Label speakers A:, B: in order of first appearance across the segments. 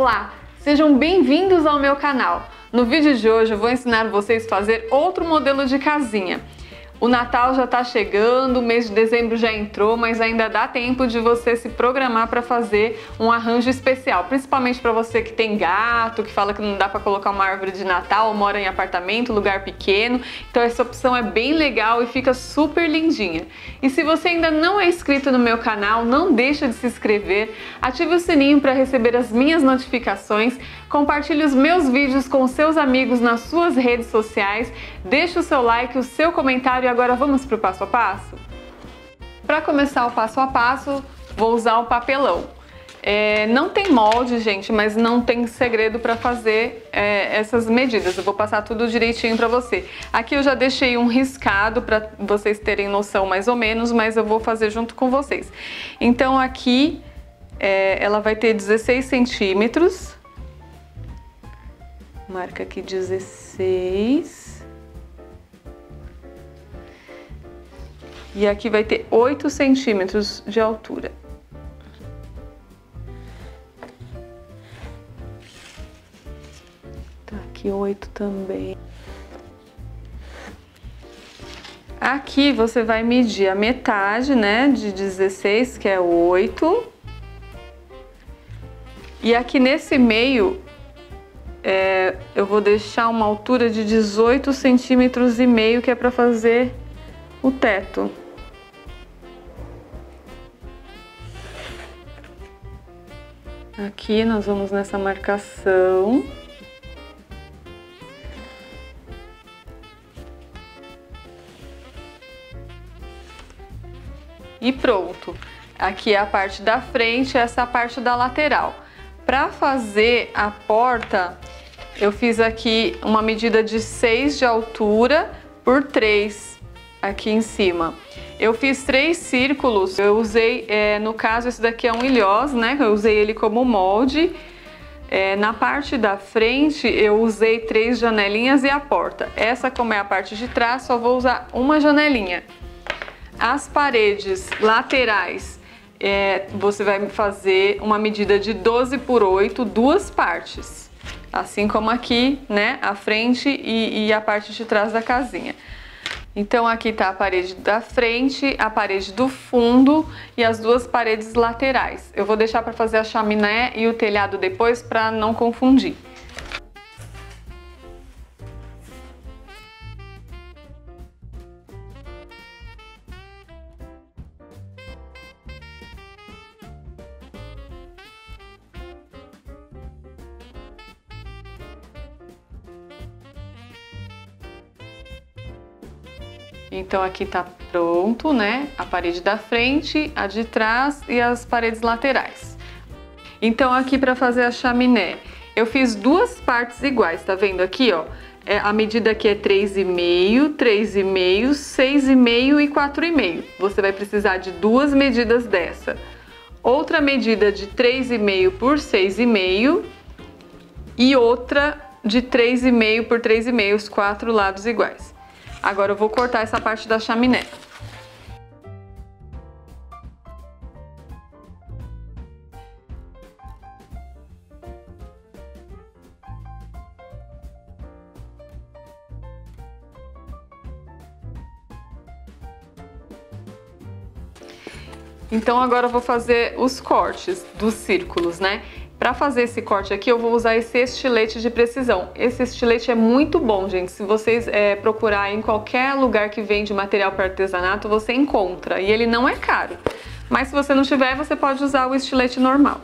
A: Olá, sejam bem-vindos ao meu canal. No vídeo de hoje eu vou ensinar vocês a fazer outro modelo de casinha. O Natal já está chegando, o mês de dezembro já entrou, mas ainda dá tempo de você se programar para fazer um arranjo especial, principalmente para você que tem gato, que fala que não dá para colocar uma árvore de Natal ou mora em apartamento, lugar pequeno. Então essa opção é bem legal e fica super lindinha. E se você ainda não é inscrito no meu canal, não deixa de se inscrever, ative o sininho para receber as minhas notificações, compartilhe os meus vídeos com seus amigos nas suas redes sociais, deixe o seu like, o seu comentário e agora vamos para o passo a passo? Para começar o passo a passo, vou usar o papelão. É, não tem molde, gente, mas não tem segredo para fazer é, essas medidas. Eu vou passar tudo direitinho para você. Aqui eu já deixei um riscado para vocês terem noção mais ou menos, mas eu vou fazer junto com vocês. Então aqui é, ela vai ter 16 centímetros. Marca aqui 16. E aqui vai ter 8 centímetros de altura. Tá aqui 8 também. Aqui você vai medir a metade, né, de 16, que é 8. E aqui nesse meio, é, eu vou deixar uma altura de 18 centímetros e meio, que é para fazer o teto. Aqui nós vamos nessa marcação. E pronto. Aqui é a parte da frente, essa é a parte da lateral. Para fazer a porta, eu fiz aqui uma medida de 6 de altura por 3 aqui em cima. Eu fiz três círculos, eu usei, é, no caso esse daqui é um ilhós, né? Eu usei ele como molde. É, na parte da frente eu usei três janelinhas e a porta. Essa como é a parte de trás, só vou usar uma janelinha. As paredes laterais, é, você vai fazer uma medida de 12 por 8, duas partes. Assim como aqui, né, a frente e, e a parte de trás da casinha. Então aqui está a parede da frente, a parede do fundo e as duas paredes laterais. Eu vou deixar para fazer a chaminé e o telhado depois para não confundir. Então aqui tá pronto, né? A parede da frente, a de trás e as paredes laterais. Então aqui para fazer a chaminé, eu fiz duas partes iguais, tá vendo aqui, ó? É, a medida aqui é 3,5, 3,5, 6,5 e 4,5. Você vai precisar de duas medidas dessa. Outra medida de 3,5 por 6,5 e outra de 3,5 por 3,5, os quatro lados iguais. Agora eu vou cortar essa parte da chaminé. Então agora eu vou fazer os cortes dos círculos, né? Para fazer esse corte aqui, eu vou usar esse estilete de precisão. Esse estilete é muito bom, gente. Se vocês é, procurar em qualquer lugar que vende material para artesanato, você encontra. E ele não é caro. Mas se você não tiver, você pode usar o estilete normal.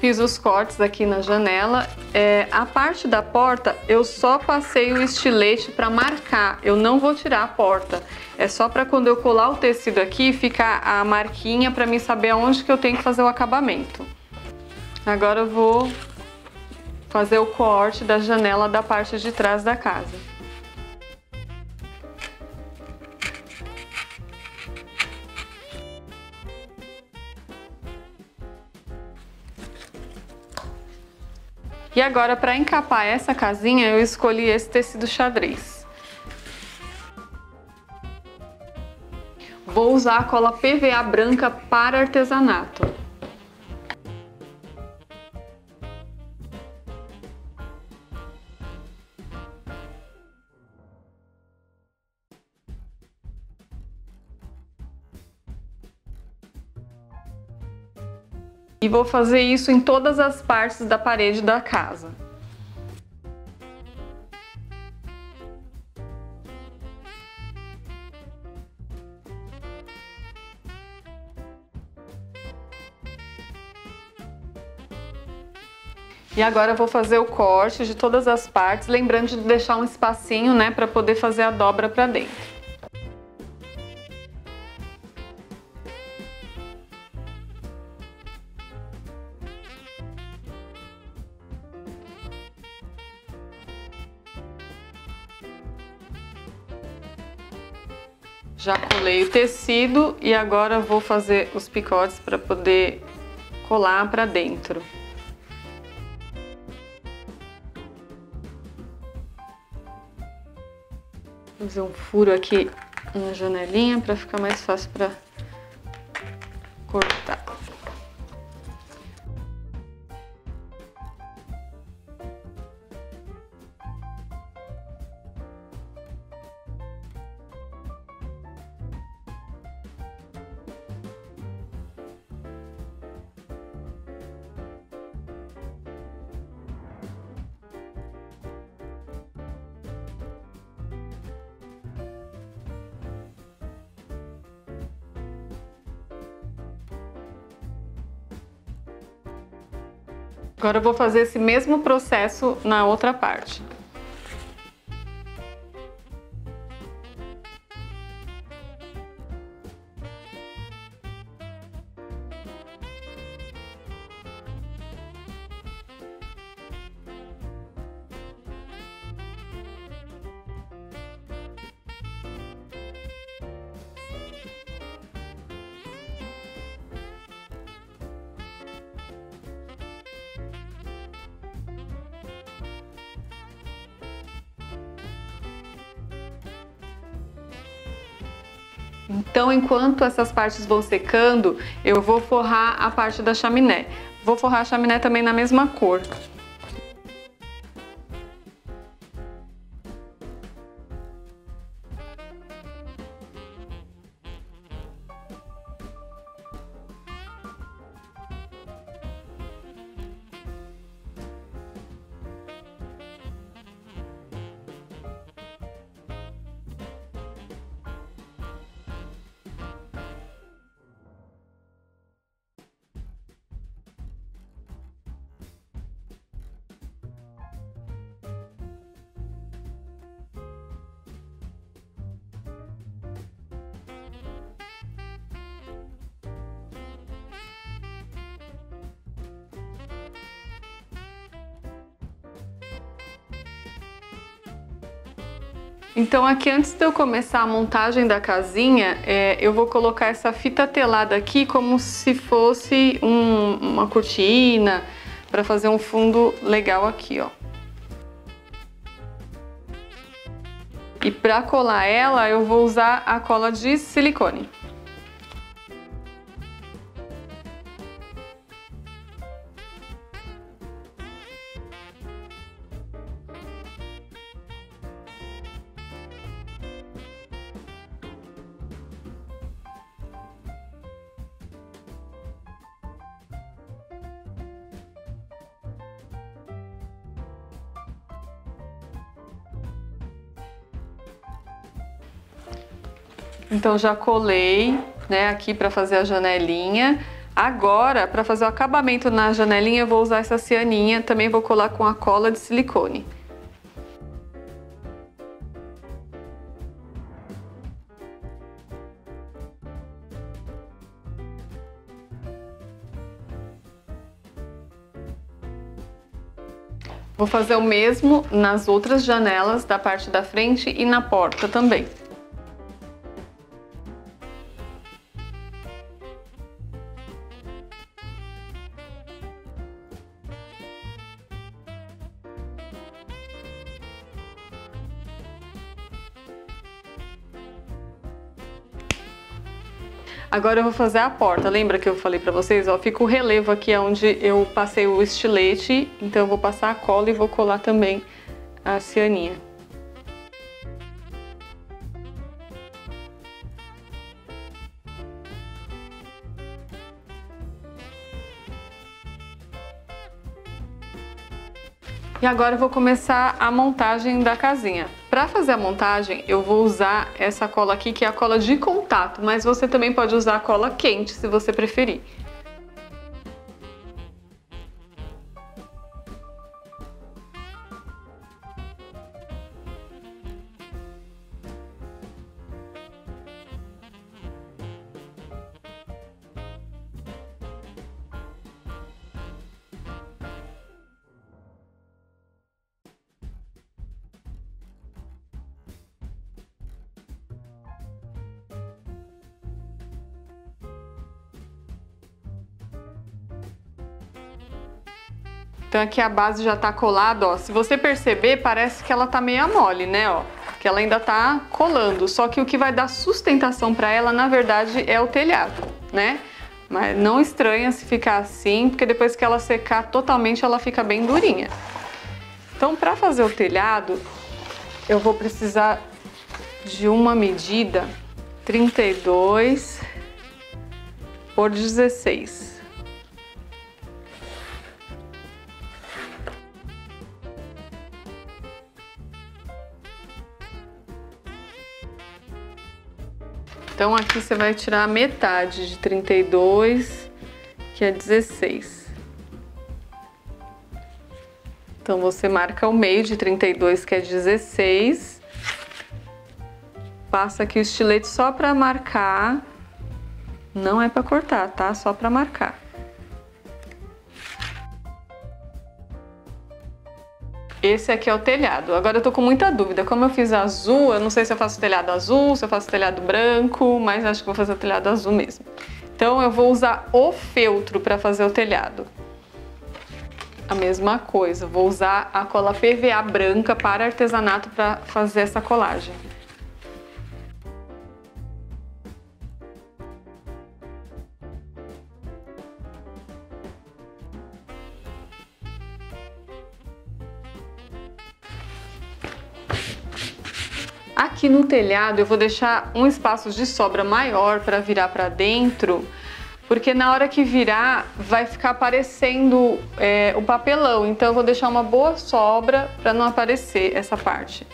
A: Fiz os cortes aqui na janela. É, a parte da porta eu só passei o estilete para marcar. Eu não vou tirar a porta. É só para quando eu colar o tecido aqui ficar a marquinha para mim saber aonde que eu tenho que fazer o acabamento. Agora eu vou fazer o corte da janela da parte de trás da casa. E agora, para encapar essa casinha, eu escolhi esse tecido xadrez. Vou usar a cola PVA branca para artesanato. Vou fazer isso em todas as partes da parede da casa. E agora eu vou fazer o corte de todas as partes, lembrando de deixar um espacinho, né, para poder fazer a dobra para dentro. Já colei o tecido e agora vou fazer os picotes para poder colar para dentro. Vou fazer um furo aqui na janelinha para ficar mais fácil para Agora eu vou fazer esse mesmo processo na outra parte. Então, enquanto essas partes vão secando, eu vou forrar a parte da chaminé. Vou forrar a chaminé também na mesma cor. Então aqui antes de eu começar a montagem da casinha, é, eu vou colocar essa fita telada aqui como se fosse um, uma cortina para fazer um fundo legal aqui, ó. E para colar ela, eu vou usar a cola de silicone. Então já colei, né, aqui para fazer a janelinha. Agora, para fazer o acabamento na janelinha, eu vou usar essa cianinha, também vou colar com a cola de silicone. Vou fazer o mesmo nas outras janelas da parte da frente e na porta também. Agora eu vou fazer a porta. Lembra que eu falei pra vocês? Ó, fica o relevo aqui onde eu passei o estilete. Então eu vou passar a cola e vou colar também a cianinha. E agora eu vou começar a montagem da casinha. Para fazer a montagem, eu vou usar essa cola aqui, que é a cola de contato, mas você também pode usar a cola quente, se você preferir. Então aqui a base já tá colada, ó. Se você perceber, parece que ela tá meio mole, né, ó. Que ela ainda tá colando. Só que o que vai dar sustentação para ela, na verdade, é o telhado, né? Mas não estranha se ficar assim, porque depois que ela secar totalmente, ela fica bem durinha. Então, para fazer o telhado, eu vou precisar de uma medida 32 por 16. Então aqui você vai tirar a metade de 32, que é 16. Então você marca o meio de 32, que é 16. Passa aqui o estilete só para marcar. Não é para cortar, tá? Só para marcar. Esse aqui é o telhado. Agora eu tô com muita dúvida. Como eu fiz azul, eu não sei se eu faço telhado azul, se eu faço telhado branco, mas acho que vou fazer o telhado azul mesmo. Então eu vou usar o feltro para fazer o telhado. A mesma coisa, vou usar a cola PVA branca para artesanato para fazer essa colagem. Aqui no telhado eu vou deixar um espaço de sobra maior para virar para dentro, porque na hora que virar vai ficar aparecendo é, o papelão, então eu vou deixar uma boa sobra para não aparecer essa parte.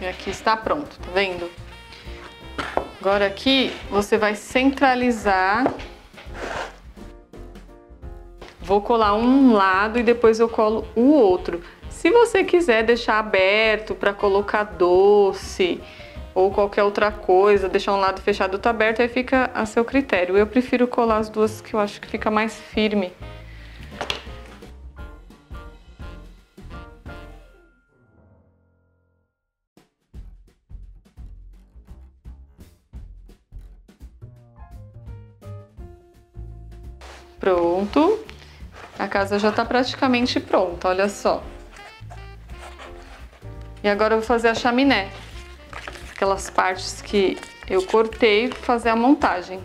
A: E aqui está pronto, tá vendo? Agora aqui você vai centralizar. Vou colar um lado e depois eu colo o outro. Se você quiser deixar aberto para colocar doce ou qualquer outra coisa, deixar um lado fechado tá aberto, aí fica a seu critério. Eu prefiro colar as duas que eu acho que fica mais firme. Pronto. A casa já tá praticamente pronta, olha só. E agora eu vou fazer a chaminé. Aquelas partes que eu cortei, fazer a montagem.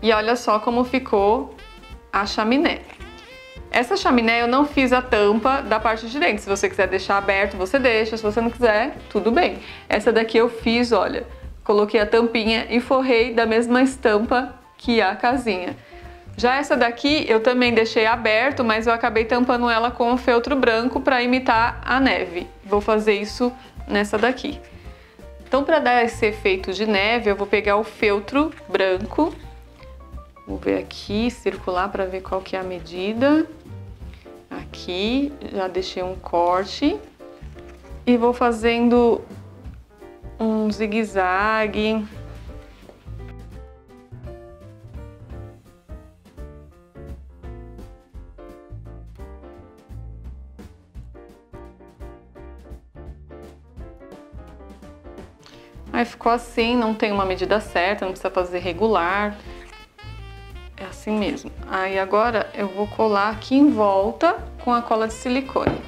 A: E olha só como ficou a chaminé. Essa chaminé eu não fiz a tampa da parte de dentro. Se você quiser deixar aberto, você deixa. Se você não quiser, tudo bem. Essa daqui eu fiz, olha, coloquei a tampinha e forrei da mesma estampa que a casinha. Já essa daqui eu também deixei aberto, mas eu acabei tampando ela com o feltro branco para imitar a neve. Vou fazer isso nessa daqui. Então para dar esse efeito de neve, eu vou pegar o feltro branco Vou ver aqui, circular para ver qual que é a medida. Aqui, já deixei um corte. E vou fazendo um zigue-zague. Aí ficou assim, não tem uma medida certa, não precisa fazer regular. Assim mesmo. Aí agora eu vou colar aqui em volta com a cola de silicone.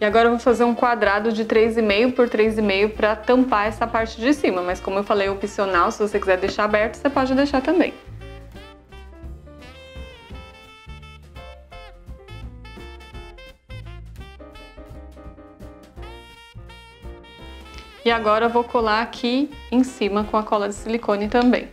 A: E agora eu vou fazer um quadrado de 3,5 por 3,5 para tampar essa parte de cima, mas como eu falei, é opcional, se você quiser deixar aberto, você pode deixar também. E agora eu vou colar aqui em cima com a cola de silicone também.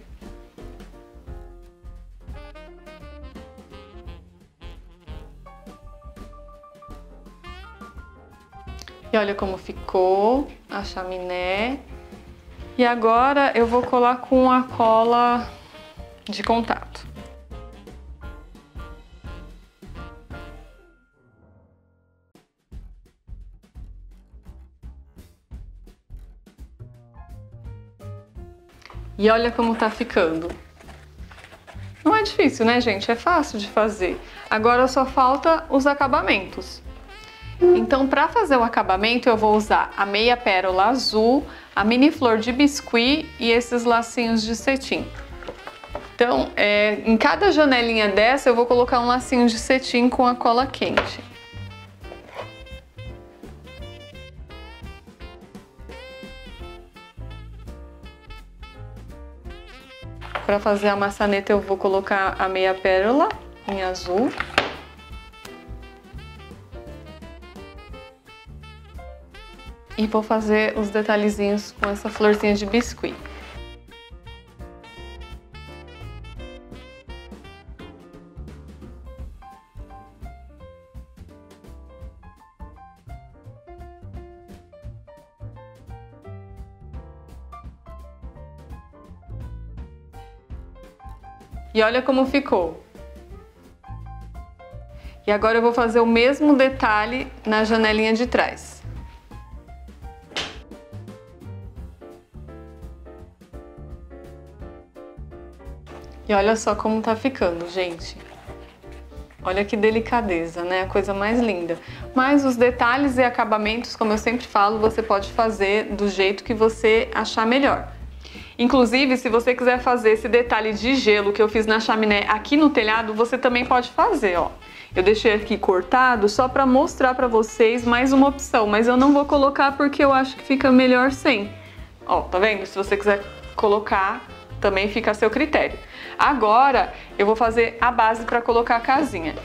A: E olha como ficou a chaminé. E agora eu vou colar com a cola de contato. E olha como tá ficando. Não é difícil, né, gente? É fácil de fazer. Agora só falta os acabamentos. Então, para fazer o acabamento, eu vou usar a meia pérola azul, a mini flor de biscuit e esses lacinhos de cetim. Então, é, em cada janelinha dessa, eu vou colocar um lacinho de cetim com a cola quente. Para fazer a maçaneta, eu vou colocar a meia pérola em azul. E vou fazer os detalhezinhos com essa florzinha de biscuit. E olha como ficou. E agora eu vou fazer o mesmo detalhe na janelinha de trás. E olha só como tá ficando, gente. Olha que delicadeza, né? A coisa mais linda. Mas os detalhes e acabamentos, como eu sempre falo, você pode fazer do jeito que você achar melhor. Inclusive, se você quiser fazer esse detalhe de gelo que eu fiz na chaminé aqui no telhado, você também pode fazer, ó. Eu deixei aqui cortado só para mostrar para vocês mais uma opção, mas eu não vou colocar porque eu acho que fica melhor sem. Ó, tá vendo? Se você quiser colocar, também fica a seu critério. Agora eu vou fazer a base para colocar a casinha.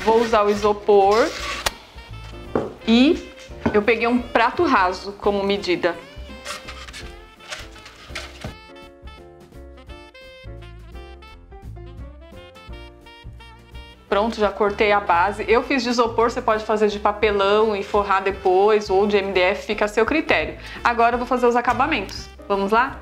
A: Vou usar o isopor e eu peguei um prato raso como medida. Pronto, já cortei a base. Eu fiz de isopor, você pode fazer de papelão e forrar depois, ou de MDF, fica a seu critério. Agora eu vou fazer os acabamentos. Vamos lá?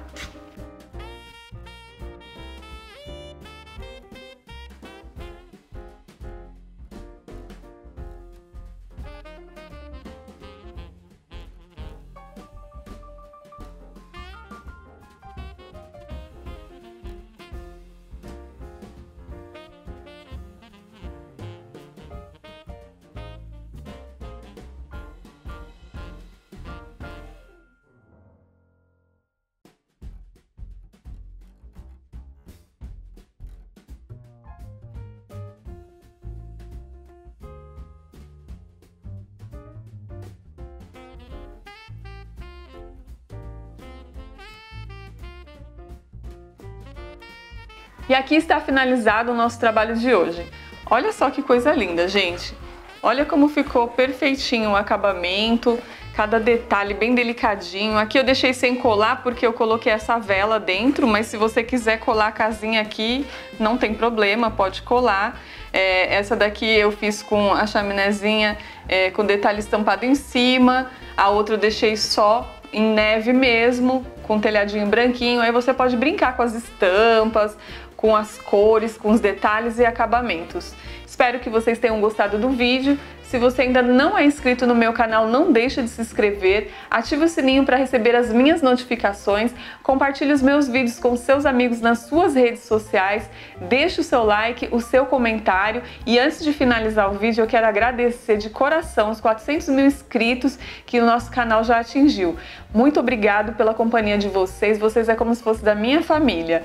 A: E aqui está finalizado o nosso trabalho de hoje. Olha só que coisa linda, gente. Olha como ficou perfeitinho o acabamento, cada detalhe bem delicadinho. Aqui eu deixei sem colar porque eu coloquei essa vela dentro, mas se você quiser colar a casinha aqui, não tem problema, pode colar. É, essa daqui eu fiz com a chaminézinha é, com detalhe estampado em cima, a outra eu deixei só em neve mesmo, com um telhadinho branquinho. Aí você pode brincar com as estampas, com as cores, com os detalhes e acabamentos. Espero que vocês tenham gostado do vídeo. Se você ainda não é inscrito no meu canal, não deixe de se inscrever, ative o sininho para receber as minhas notificações, compartilhe os meus vídeos com seus amigos nas suas redes sociais, deixe o seu like, o seu comentário e antes de finalizar o vídeo eu quero agradecer de coração os 400 mil inscritos que o nosso canal já atingiu. Muito obrigado pela companhia de vocês, vocês é como se fosse da minha família.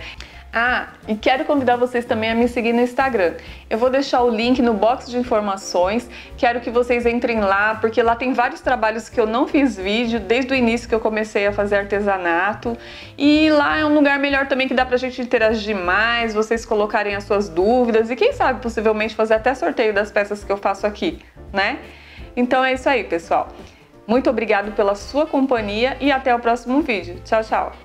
A: Ah, e quero convidar vocês também a me seguir no Instagram. Eu vou deixar o link no box de informações. Quero que vocês entrem lá, porque lá tem vários trabalhos que eu não fiz vídeo desde o início que eu comecei a fazer artesanato. E lá é um lugar melhor também que dá pra gente interagir mais, vocês colocarem as suas dúvidas e quem sabe possivelmente fazer até sorteio das peças que eu faço aqui, né? Então é isso aí, pessoal. Muito obrigado pela sua companhia e até o próximo vídeo. Tchau, tchau!